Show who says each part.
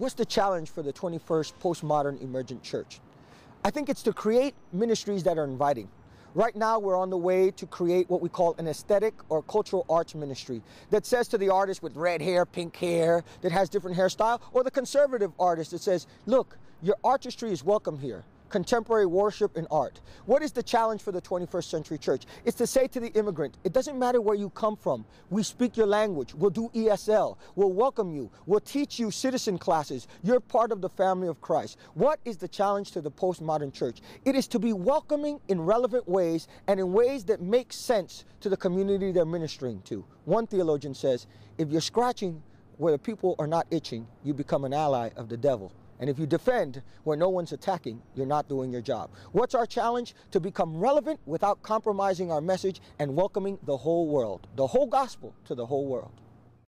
Speaker 1: what's the challenge for the 21st postmodern emergent church? I think it's to create ministries that are inviting. Right now, we're on the way to create what we call an aesthetic or cultural arts ministry that says to the artist with red hair, pink hair, that has different hairstyle, or the conservative artist that says, look, your artistry is welcome here contemporary worship and art. What is the challenge for the 21st century church? It's to say to the immigrant, it doesn't matter where you come from. We speak your language. We'll do ESL. We'll welcome you. We'll teach you citizen classes. You're part of the family of Christ. What is the challenge to the postmodern church? It is to be welcoming in relevant ways and in ways that make sense to the community they're ministering to. One theologian says, if you're scratching where the people are not itching, you become an ally of the devil. And if you defend where no one's attacking, you're not doing your job. What's our challenge? To become relevant without compromising our message and welcoming the whole world, the whole gospel to the whole world.